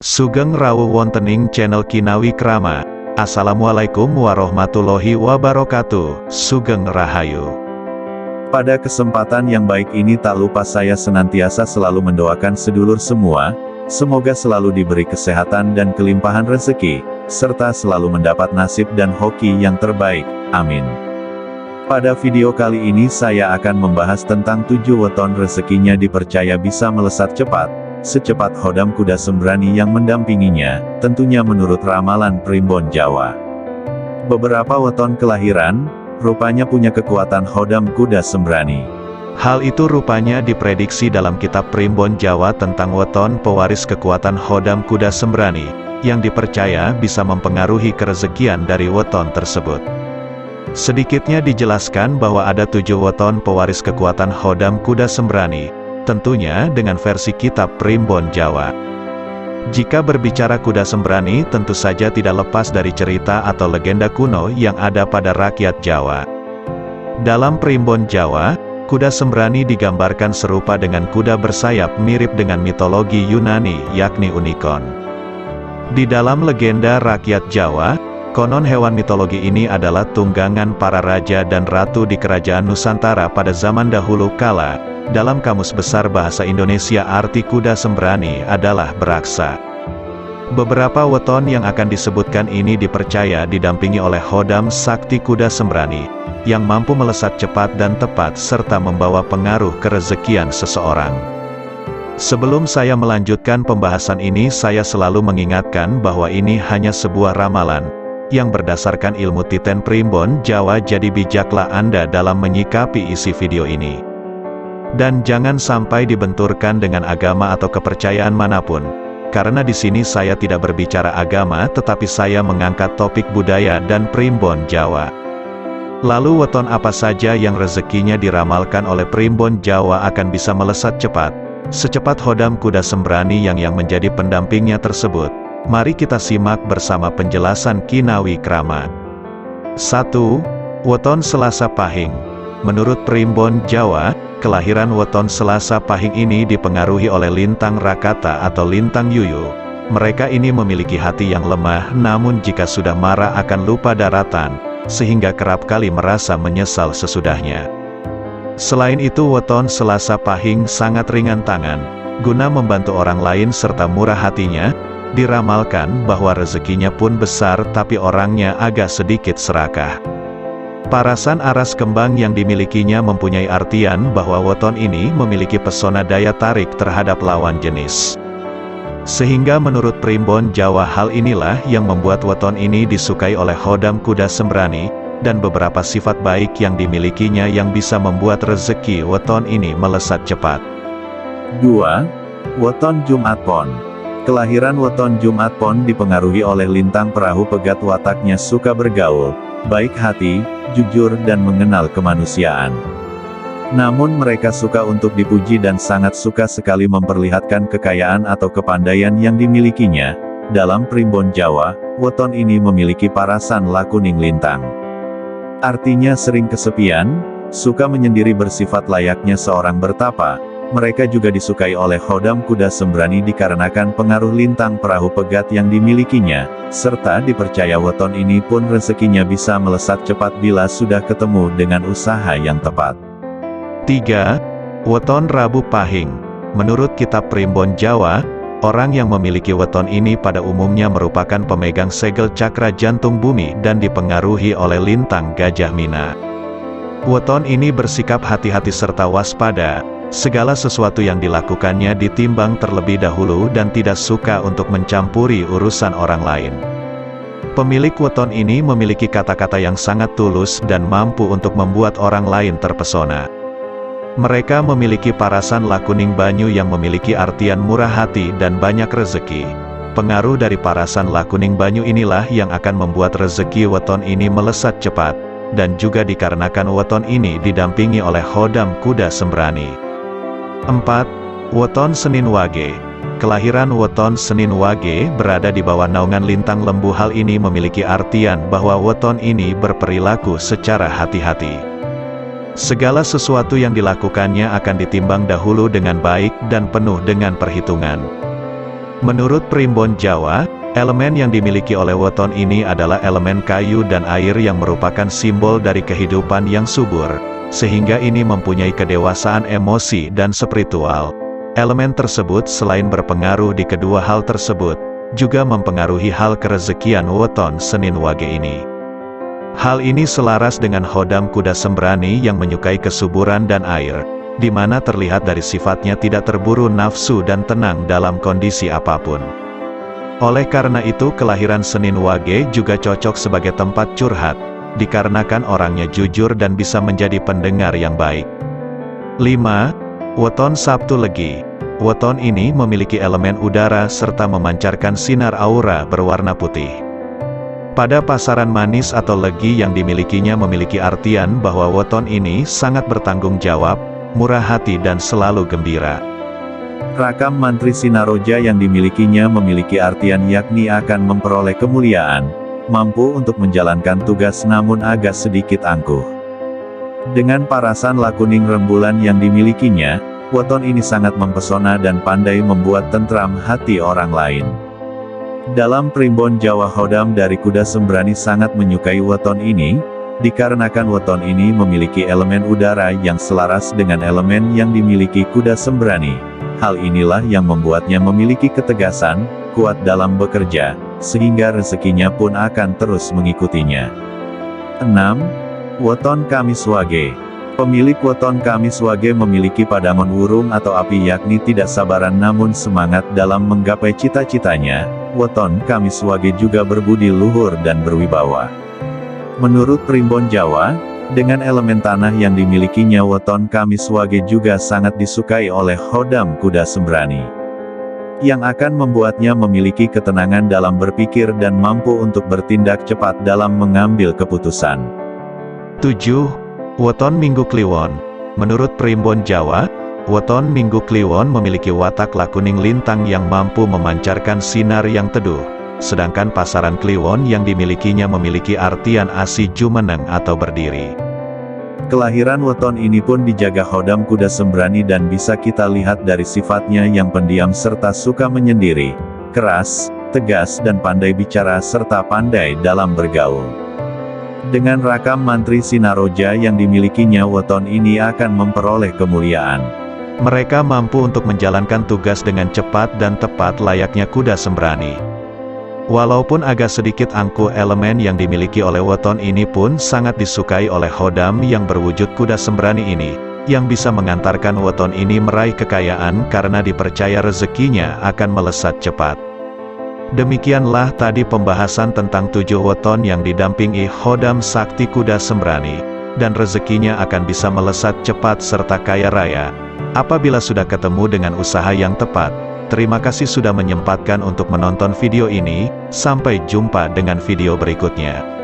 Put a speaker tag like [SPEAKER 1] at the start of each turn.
[SPEAKER 1] Sugeng Rawuh Wontening Channel Kinawi Krama. Assalamualaikum warahmatullahi wabarakatuh. Sugeng Rahayu.
[SPEAKER 2] Pada kesempatan yang baik ini tak lupa saya senantiasa selalu mendoakan sedulur semua, semoga selalu diberi kesehatan dan kelimpahan rezeki, serta selalu mendapat nasib dan hoki yang terbaik. Amin. Pada video kali ini saya akan membahas tentang tujuh weton rezekinya dipercaya bisa melesat cepat, secepat hodam kuda sembrani yang mendampinginya, tentunya menurut ramalan primbon Jawa. Beberapa weton kelahiran, rupanya punya kekuatan hodam kuda sembrani.
[SPEAKER 1] Hal itu rupanya diprediksi dalam kitab Primbon Jawa tentang weton pewaris kekuatan hodam kuda sembrani, yang dipercaya bisa mempengaruhi kerezekian dari weton tersebut. Sedikitnya dijelaskan bahwa ada tujuh weton pewaris kekuatan hodam kuda sembrani, tentunya dengan versi kitab Primbon Jawa. Jika berbicara kuda sembrani tentu saja tidak lepas dari cerita atau legenda kuno yang ada pada rakyat Jawa. Dalam Primbon Jawa, kuda sembrani digambarkan serupa dengan kuda bersayap mirip dengan mitologi Yunani yakni unicorn. Di dalam legenda rakyat Jawa, konon hewan mitologi ini adalah tunggangan para raja dan ratu di kerajaan Nusantara pada zaman dahulu kala, dalam Kamus Besar Bahasa Indonesia arti kuda sembrani adalah beraksa. Beberapa weton yang akan disebutkan ini dipercaya didampingi oleh Hodam Sakti Kuda Sembrani, yang mampu melesat cepat dan tepat serta membawa pengaruh kerezekian seseorang. Sebelum saya melanjutkan pembahasan ini saya selalu mengingatkan bahwa ini hanya sebuah ramalan, yang berdasarkan ilmu titen primbon Jawa jadi bijaklah Anda dalam menyikapi isi video ini. Dan jangan sampai dibenturkan dengan agama atau kepercayaan mana pun. Karena di sini saya tidak berbicara agama tetapi saya mengangkat topik budaya dan primbon Jawa. Lalu weton apa saja yang rezekinya diramalkan oleh primbon Jawa akan bisa melesat cepat, secepat hodam kuda sembrani yang yang menjadi pendampingnya tersebut. Mari kita simak bersama penjelasan Kinawi Krama. 1. Weton Selasa Pahing Menurut primbon Jawa, Kelahiran weton Selasa Pahing ini dipengaruhi oleh lintang Rakata atau lintang Yuyu. Mereka ini memiliki hati yang lemah namun jika sudah marah akan lupa daratan, sehingga kerap kali merasa menyesal sesudahnya. Selain itu weton Selasa Pahing sangat ringan tangan, guna membantu orang lain serta murah hatinya, diramalkan bahwa rezekinya pun besar tapi orangnya agak sedikit serakah. Parasan aras kembang yang dimilikinya mempunyai artian bahwa weton ini memiliki pesona daya tarik terhadap lawan jenis. Sehingga menurut primbon Jawa hal inilah yang membuat weton ini disukai oleh hodam kuda sembrani, dan beberapa sifat baik yang dimilikinya yang bisa membuat rezeki weton ini melesat cepat.
[SPEAKER 2] 2. Weton Jumat Pon Kelahiran weton Jumat Pon dipengaruhi oleh lintang perahu pegat wataknya suka bergaul, baik hati, jujur dan mengenal kemanusiaan. Namun mereka suka untuk dipuji dan sangat suka sekali memperlihatkan kekayaan atau kepandaian yang dimilikinya. Dalam primbon Jawa, weton ini memiliki parasan lakuning lintang. Artinya sering kesepian, suka menyendiri bersifat layaknya seorang bertapa, mereka juga disukai oleh Hodam kuda sembrani dikarenakan pengaruh lintang perahu pegat yang dimilikinya, serta dipercaya weton ini pun rezekinya bisa melesat cepat bila sudah ketemu dengan usaha yang tepat.
[SPEAKER 1] 3. Weton Rabu Pahing Menurut kitab Primbon Jawa, orang yang memiliki weton ini pada umumnya merupakan pemegang segel cakra jantung bumi dan dipengaruhi oleh lintang Gajah Mina. Weton ini bersikap hati-hati serta waspada, Segala sesuatu yang dilakukannya ditimbang terlebih dahulu dan tidak suka untuk mencampuri urusan orang lain. Pemilik weton ini memiliki kata-kata yang sangat tulus dan mampu untuk membuat orang lain terpesona. Mereka memiliki parasan lakuning banyu yang memiliki artian murah hati dan banyak rezeki. Pengaruh dari parasan lakuning banyu inilah yang akan membuat rezeki weton ini melesat cepat, dan juga dikarenakan weton ini didampingi oleh hodam kuda sembrani. 4. Weton Senin Wage Kelahiran Weton Senin Wage berada di bawah naungan lintang lembu hal ini memiliki artian bahwa weton ini berperilaku secara hati-hati. Segala sesuatu yang dilakukannya akan ditimbang dahulu dengan baik dan penuh dengan perhitungan. Menurut Primbon Jawa, elemen yang dimiliki oleh weton ini adalah elemen kayu dan air yang merupakan simbol dari kehidupan yang subur, sehingga ini mempunyai kedewasaan emosi dan spiritual. Elemen tersebut selain berpengaruh di kedua hal tersebut, juga mempengaruhi hal kerezekian weton Senin Wage ini. Hal ini selaras dengan hodam kuda sembrani yang menyukai kesuburan dan air, di mana terlihat dari sifatnya tidak terburu nafsu dan tenang dalam kondisi apa pun. Oleh karena itu kelahiran Senin Wage juga cocok sebagai tempat curhat, dikarenakan orangnya jujur dan bisa menjadi pendengar yang baik. 5. Weton Sabtu Legi Weton ini memiliki elemen udara serta memancarkan sinar aura berwarna putih. Pada pasaran manis atau legi yang dimilikinya memiliki artian bahwa weton ini sangat bertanggung jawab, murah hati dan selalu gembira.
[SPEAKER 2] Rakam mantri Sinaroja yang dimilikinya memiliki artian yakni akan memperoleh kemuliaan, mampu untuk menjalankan tugas namun agak sedikit angkuh. Dengan parasan lakuning rembulan yang dimilikinya, weton ini sangat mempesona dan pandai membuat tentram hati orang lain. Dalam primbon Jawa Hodam dari kuda sembrani sangat menyukai weton ini, dikarenakan weton ini memiliki elemen udara yang selaras dengan elemen yang dimiliki kuda sembrani. Hal inilah yang membuatnya memiliki ketegasan, kuat dalam bekerja, sehingga rezekinya pun akan terus mengikutinya. 6. Weton Kamis Wage Pemilik weton Kamis Wage memiliki padangan wurung atau api yakni tidak sabaran namun semangat dalam menggapai cita-citanya, weton Kamis Wage juga berbudi luhur dan berwibawa. Menurut Primbon Jawa, dengan elemen tanah yang dimilikinya weton Kamis Wage juga sangat disukai oleh Hodam Kuda Sembrani. Yang akan membuatnya memiliki ketenangan dalam berpikir dan mampu untuk bertindak cepat dalam mengambil keputusan.
[SPEAKER 1] 7. Weton Minggu Kliwon Menurut Primbon Jawa, Weton Minggu Kliwon memiliki watak lakuning lintang yang mampu memancarkan sinar yang teduh, sedangkan pasaran Kliwon yang dimilikinya memiliki artian asi jumeneng atau berdiri.
[SPEAKER 2] Kelahiran weton ini pun dijaga Hodam kuda sembrani dan bisa kita lihat dari sifatnya yang pendiam serta suka menyendiri, keras, tegas dan pandai bicara serta pandai dalam bergaul. Dengan rakam mantri Sinaroja yang dimilikinya weton ini akan memperoleh kemuliaan.
[SPEAKER 1] Mereka mampu untuk menjalankan tugas dengan cepat dan tepat layaknya kuda sembrani. Walaupun agak sedikit angkuh elemen yang dimiliki oleh weton ini pun sangat disukai oleh Hodam yang berwujud kuda sembrani ini, yang bisa mengantarkan weton ini meraih kekayaan karena dipercaya rezekinya akan melesat cepat. Demikianlah tadi pembahasan tentang tujuh weton yang didampingi Hodam Sakti Kuda Sembrani, dan rezekinya akan bisa melesat cepat serta kaya raya, apabila sudah ketemu dengan usaha yang tepat, Terima kasih sudah menyempatkan untuk menonton video ini, sampai jumpa dengan video berikutnya.